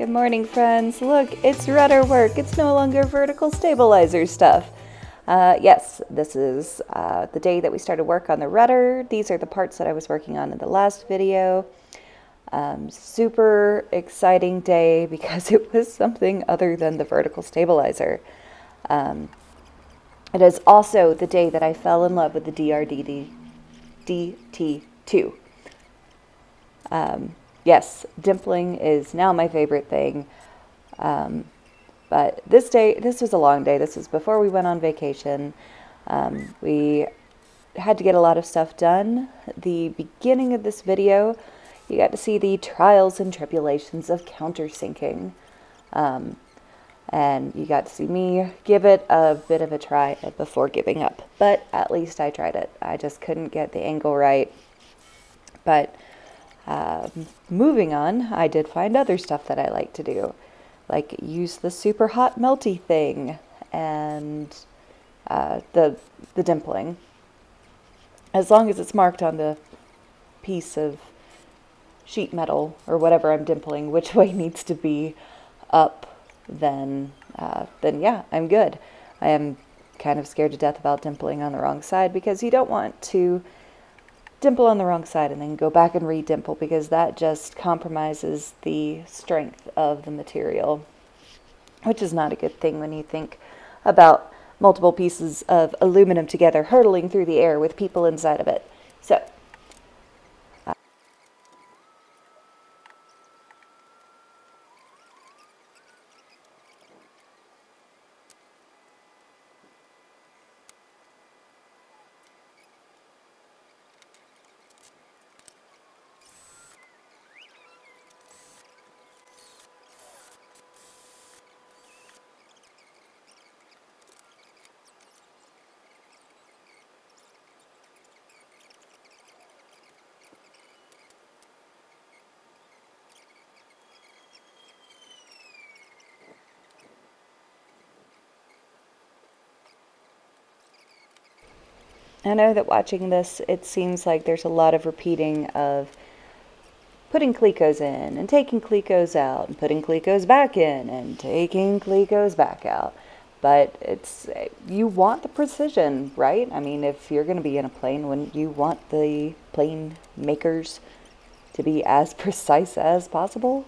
Good morning, friends. Look, it's rudder work. It's no longer vertical stabilizer stuff. Uh, yes, this is uh, the day that we started work on the rudder. These are the parts that I was working on in the last video. Um, super exciting day because it was something other than the vertical stabilizer. Um, it is also the day that I fell in love with the DRDD DT2. Um, yes, dimpling is now my favorite thing. Um, but this day, this was a long day. This was before we went on vacation. Um, we had to get a lot of stuff done. The beginning of this video, you got to see the trials and tribulations of countersinking. Um, and you got to see me give it a bit of a try before giving up. But at least I tried it. I just couldn't get the angle right. But uh, moving on, I did find other stuff that I like to do, like use the super hot melty thing and uh, the the dimpling. As long as it's marked on the piece of sheet metal or whatever I'm dimpling, which way needs to be up, then uh, then yeah, I'm good. I am kind of scared to death about dimpling on the wrong side because you don't want to dimple on the wrong side and then go back and re-dimple because that just compromises the strength of the material, which is not a good thing when you think about multiple pieces of aluminum together hurtling through the air with people inside of it. So I know that watching this, it seems like there's a lot of repeating of putting Clecos in and taking Clecos out and putting Clecos back in and taking Clecos back out. But it's, you want the precision, right? I mean, if you're going to be in a plane, wouldn't you want the plane makers to be as precise as possible?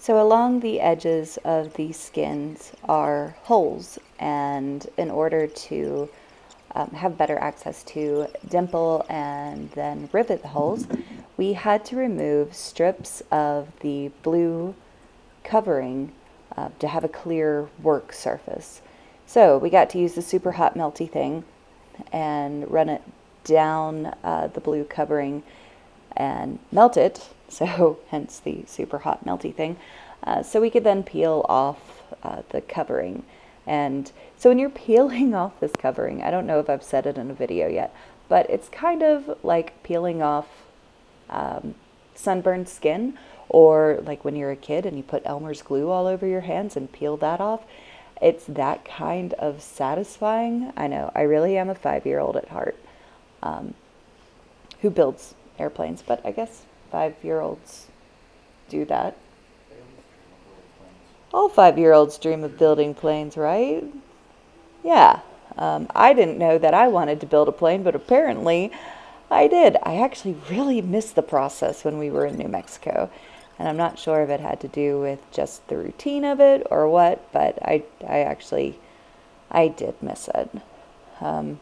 So along the edges of these skins are holes and in order to um, have better access to dimple and then rivet the holes, we had to remove strips of the blue covering uh, to have a clear work surface. So we got to use the super hot melty thing and run it down uh, the blue covering and melt it so hence the super hot melty thing. Uh, so we could then peel off uh, the covering. And so when you're peeling off this covering, I don't know if I've said it in a video yet, but it's kind of like peeling off um, sunburned skin or like when you're a kid and you put Elmer's glue all over your hands and peel that off. It's that kind of satisfying. I know, I really am a five-year-old at heart um, who builds airplanes, but I guess five year olds do that. All five year olds dream of building planes, right? Yeah. Um, I didn't know that I wanted to build a plane, but apparently I did. I actually really missed the process when we were in New Mexico. And I'm not sure if it had to do with just the routine of it or what, but I, I actually, I did miss it. Um,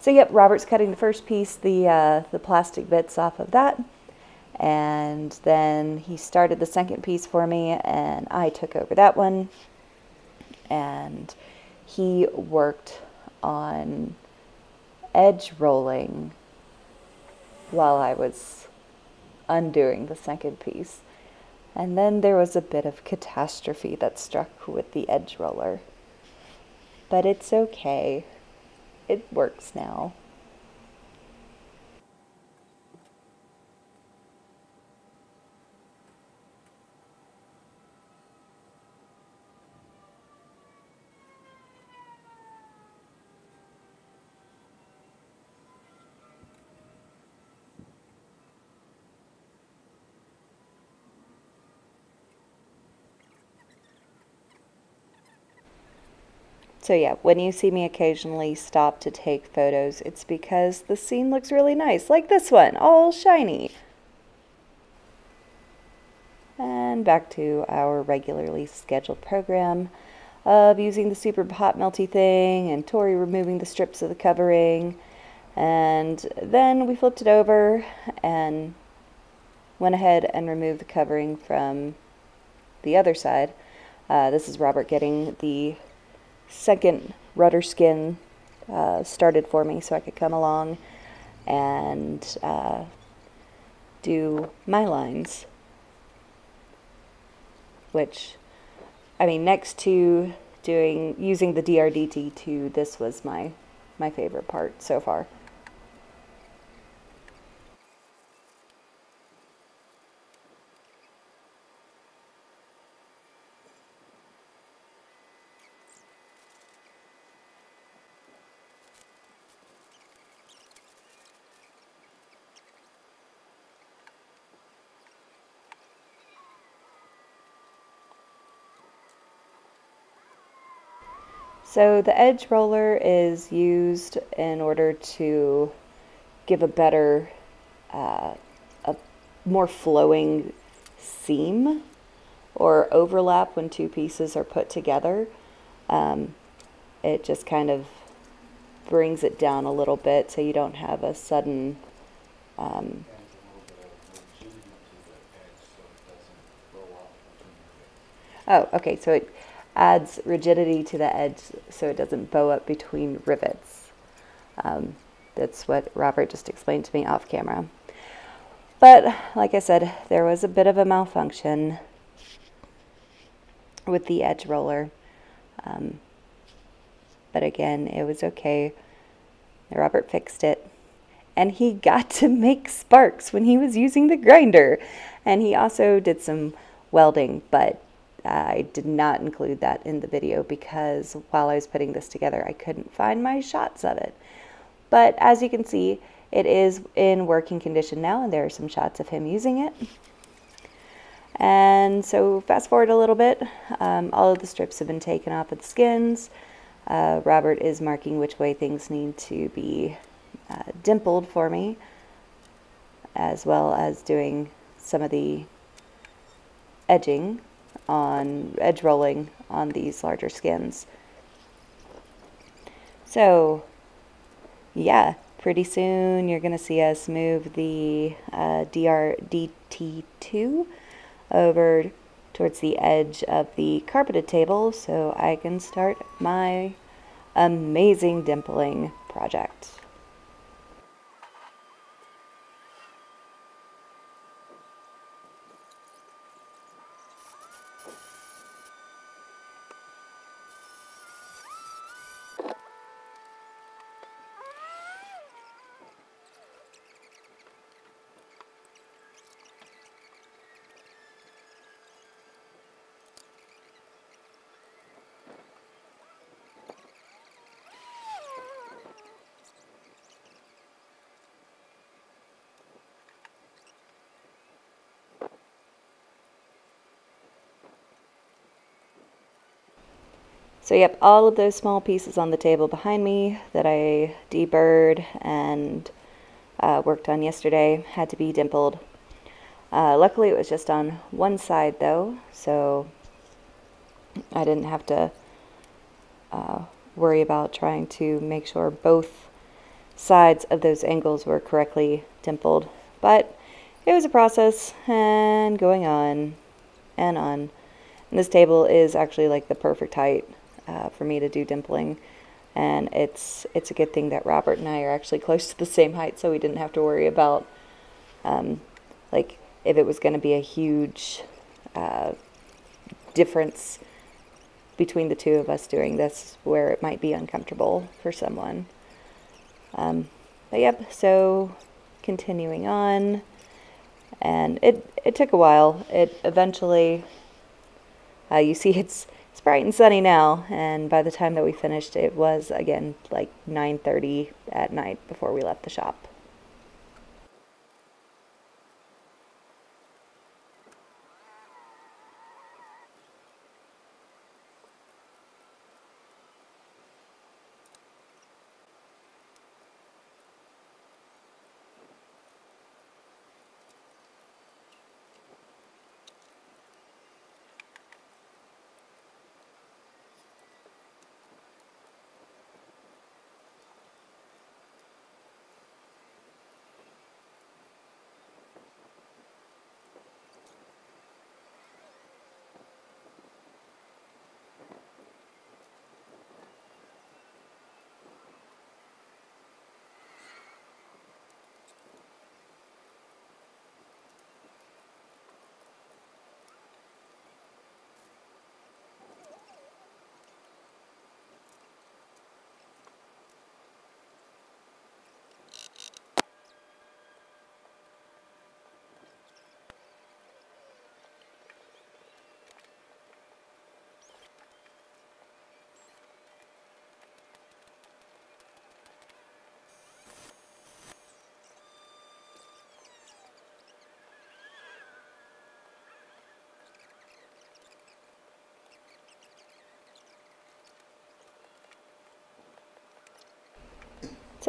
so yep, Robert's cutting the first piece, the, uh, the plastic bits off of that And then he started the second piece for me, and I took over that one. And he worked on edge rolling while I was undoing the second piece. And then there was a bit of catastrophe that struck with the edge roller. But it's okay. It works now. So yeah, when you see me occasionally stop to take photos, it's because the scene looks really nice, like this one, all shiny. And back to our regularly scheduled program of using the super hot melty thing and Tori removing the strips of the covering. And then we flipped it over and went ahead and removed the covering from the other side. Uh, this is Robert getting the second rudder skin uh, started for me so I could come along and uh, do my lines. Which, I mean, next to doing using the DRDT2, this was my my favorite part so far. So the edge roller is used in order to give a better, uh, a more flowing seam or overlap when two pieces are put together. Um, it just kind of brings it down a little bit so you don't have a sudden um, Oh, okay. So it adds rigidity to the edge so it doesn't bow up between rivets. Um, that's what Robert just explained to me off camera. But like I said, there was a bit of a malfunction with the edge roller. Um, but again, it was okay. Robert fixed it. And he got to make sparks when he was using the grinder. And he also did some welding, but I did not include that in the video because while I was putting this together, I couldn't find my shots of it. But as you can see, it is in working condition now, and there are some shots of him using it. And so fast forward a little bit, um, all of the strips have been taken off of the skins. Uh, Robert is marking which way things need to be uh, dimpled for me, as well as doing some of the edging on edge rolling on these larger skins. So yeah, pretty soon you're going to see us move the uh, DRDT2 over towards the edge of the carpeted table so I can start my amazing dimpling project. So yep, all of those small pieces on the table behind me that I deburred and uh, worked on yesterday had to be dimpled. Uh, luckily it was just on one side though, so I didn't have to uh, worry about trying to make sure both sides of those angles were correctly dimpled. But it was a process and going on and on. And this table is actually like the perfect height uh, for me to do dimpling. And it's it's a good thing that Robert and I are actually close to the same height, so we didn't have to worry about um, like if it was going to be a huge uh, difference between the two of us doing this, where it might be uncomfortable for someone. Um, but yep, so continuing on, and it it took a while. It eventually, uh, you see, it's it's bright and sunny now, and by the time that we finished, it was again like 9:30 at night before we left the shop.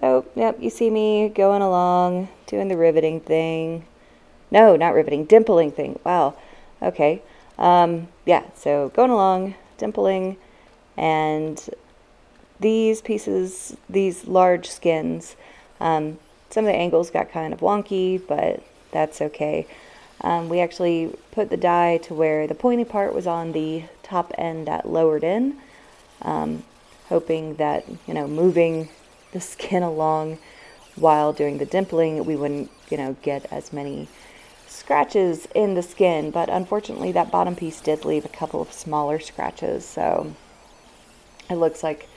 So, yep, you see me going along, doing the riveting thing. No, not riveting, dimpling thing. Wow. Okay. Um, yeah, so going along, dimpling, and these pieces, these large skins, um, some of the angles got kind of wonky, but that's okay. Um, we actually put the die to where the pointy part was on the top end that lowered in, um, hoping that, you know, moving the skin along while doing the dimpling, we wouldn't, you know, get as many scratches in the skin. But unfortunately, that bottom piece did leave a couple of smaller scratches. So it looks like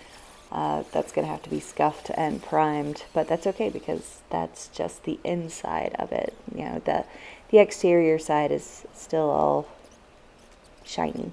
uh, that's going to have to be scuffed and primed. But that's okay because that's just the inside of it. You know, the, the exterior side is still all shiny.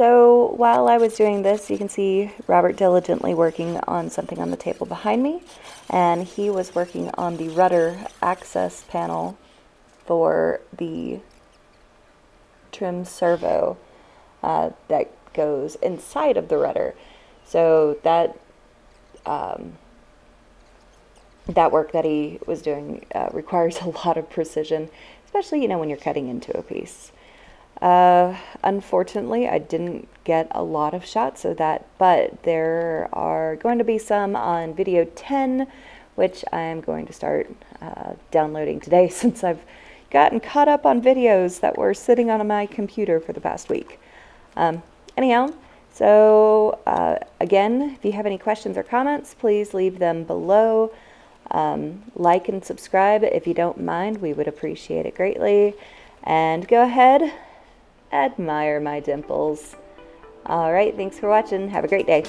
So while I was doing this, you can see Robert diligently working on something on the table behind me, and he was working on the rudder access panel for the trim servo uh, that goes inside of the rudder. So that um, that work that he was doing uh, requires a lot of precision, especially you know when you're cutting into a piece. Uh, unfortunately, I didn't get a lot of shots of that, but there are going to be some on video 10, which I'm going to start uh, downloading today since I've gotten caught up on videos that were sitting on my computer for the past week. Um, anyhow, so uh, again, if you have any questions or comments, please leave them below. Um, like and subscribe if you don't mind, we would appreciate it greatly. And go ahead admire my dimples. All right, thanks for watching. Have a great day.